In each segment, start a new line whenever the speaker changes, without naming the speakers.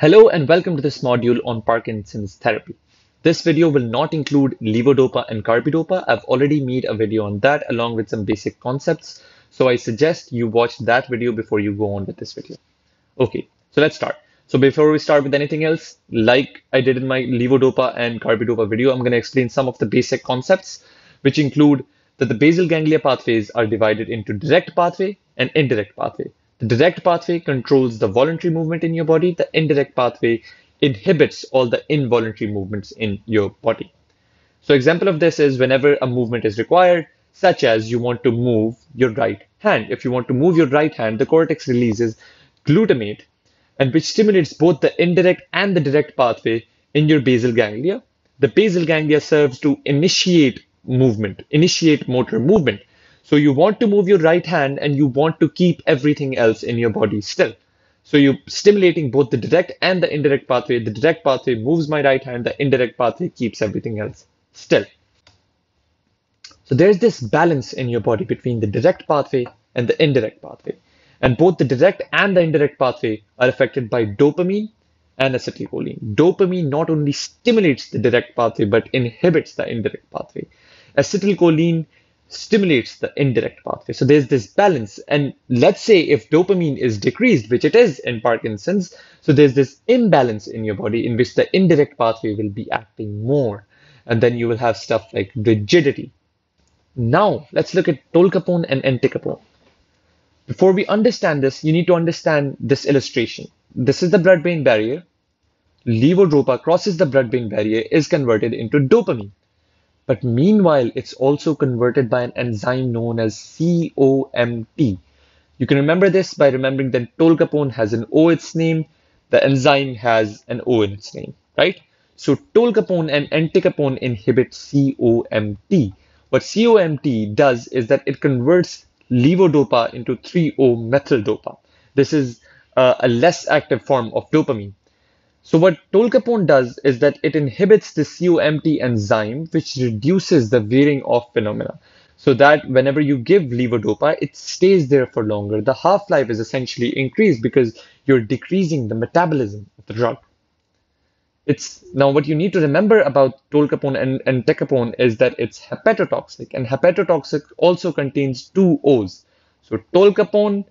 Hello and welcome to this module on Parkinson's therapy. This video will not include levodopa and carbidopa. I've already made a video on that along with some basic concepts. So I suggest you watch that video before you go on with this video. Okay, so let's start. So before we start with anything else, like I did in my levodopa and carbidopa video, I'm going to explain some of the basic concepts, which include that the basal ganglia pathways are divided into direct pathway and indirect pathway. The direct pathway controls the voluntary movement in your body. The indirect pathway inhibits all the involuntary movements in your body. So example of this is whenever a movement is required, such as you want to move your right hand. If you want to move your right hand, the cortex releases glutamate and which stimulates both the indirect and the direct pathway in your basal ganglia. The basal ganglia serves to initiate movement, initiate motor movement. So you want to move your right hand and you want to keep everything else in your body still. So you're stimulating both the direct and the indirect pathway. The direct pathway moves my right hand, the indirect pathway keeps everything else still. So there's this balance in your body between the direct pathway and the indirect pathway. And both the direct and the indirect pathway are affected by dopamine and acetylcholine. Dopamine not only stimulates the direct pathway but inhibits the indirect pathway. Acetylcholine stimulates the indirect pathway. So there's this balance. And let's say if dopamine is decreased, which it is in Parkinson's, so there's this imbalance in your body in which the indirect pathway will be acting more. And then you will have stuff like rigidity. Now let's look at tolcapone and entacapone. Before we understand this, you need to understand this illustration. This is the blood-brain barrier. Levodopa crosses the blood-brain barrier, is converted into dopamine. But meanwhile, it's also converted by an enzyme known as COMT. You can remember this by remembering that tolcapone has an O in its name, the enzyme has an O in its name, right? So tolcapone and entacapone inhibit COMT. What COMT does is that it converts levodopa into 3-O-methyl-dopa. This is uh, a less active form of dopamine. So what tolcapone does is that it inhibits the COMT enzyme, which reduces the wearing off phenomena. So that whenever you give levodopa, it stays there for longer. The half-life is essentially increased because you're decreasing the metabolism of the drug. It's now what you need to remember about tolcapone and, and entacapone is that it's hepatotoxic and hepatotoxic also contains two O's. So tolcapone,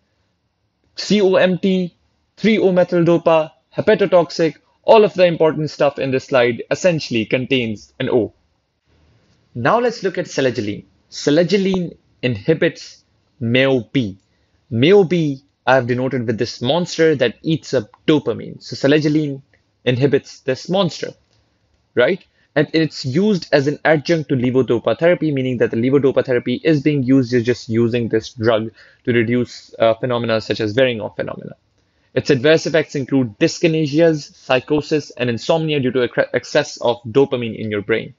COMT, 3-O-methyl-dopa, hepatotoxic, all of the important stuff in this slide essentially contains an O. Now let's look at selegiline. Selegiline inhibits MAO-B. MAO-B I have denoted with this monster that eats up dopamine. So selegiline inhibits this monster, right? And it's used as an adjunct to levodopa therapy, meaning that the levodopa therapy is being used, you're just using this drug to reduce uh, phenomena such as wearing off phenomena. Its adverse effects include dyskinesias, psychosis, and insomnia due to excess of dopamine in your brain.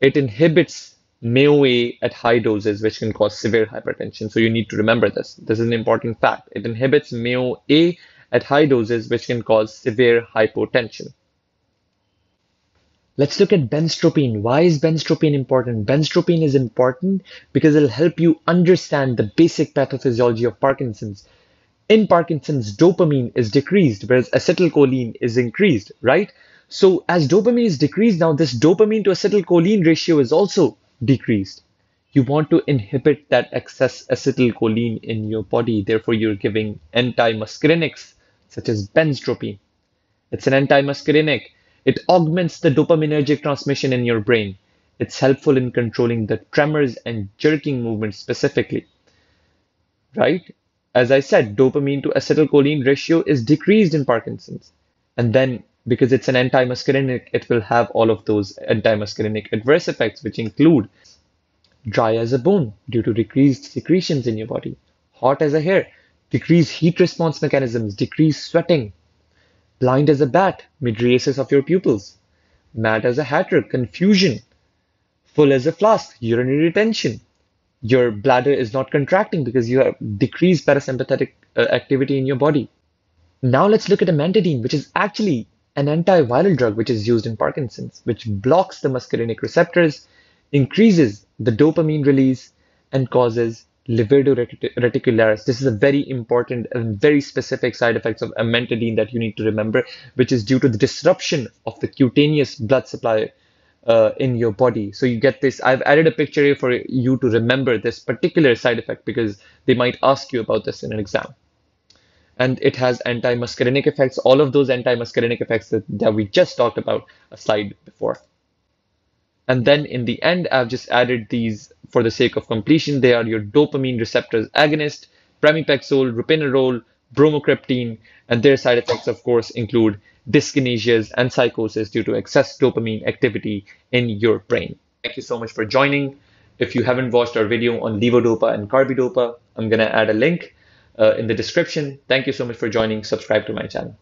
It inhibits MAOA at high doses, which can cause severe hypertension. So you need to remember this. This is an important fact. It inhibits MAOA at high doses, which can cause severe hypotension. Let's look at benztropine. Why is benztropine important? Benztropine is important because it'll help you understand the basic pathophysiology of Parkinson's. In Parkinson's, dopamine is decreased, whereas acetylcholine is increased, right? So as dopamine is decreased now, this dopamine to acetylcholine ratio is also decreased. You want to inhibit that excess acetylcholine in your body. Therefore, you're giving antimuscarinics such as benztropine. It's an antimuscarinic. It augments the dopaminergic transmission in your brain. It's helpful in controlling the tremors and jerking movements specifically. Right? As I said, dopamine to acetylcholine ratio is decreased in Parkinson's. And then because it's an antimuscarinic, it will have all of those antimuscarinic adverse effects, which include dry as a bone due to decreased secretions in your body, hot as a hare decreased heat response mechanisms, decreased sweating, blind as a bat, mydriasis of your pupils, mad as a hatter, confusion, full as a flask, urinary retention. Your bladder is not contracting because you have decreased parasympathetic uh, activity in your body. Now let's look at amantadine, which is actually an antiviral drug which is used in Parkinson's, which blocks the muscarinic receptors, increases the dopamine release, and causes livedo reticularis. This is a very important and very specific side effects of amantadine that you need to remember, which is due to the disruption of the cutaneous blood supply uh, in your body. So you get this. I've added a picture here for you to remember this particular side effect because they might ask you about this in an exam. And it has anti-muscarinic effects, all of those anti-muscarinic effects that, that we just talked about a slide before. And then in the end, I've just added these for the sake of completion. They are your dopamine receptors agonist, pramipexole, ropinirole, bromocriptine, and their side effects, of course, include dyskinesias and psychosis due to excess dopamine activity in your brain. Thank you so much for joining. If you haven't watched our video on levodopa and carbidopa, I'm going to add a link uh, in the description. Thank you so much for joining. Subscribe to my channel.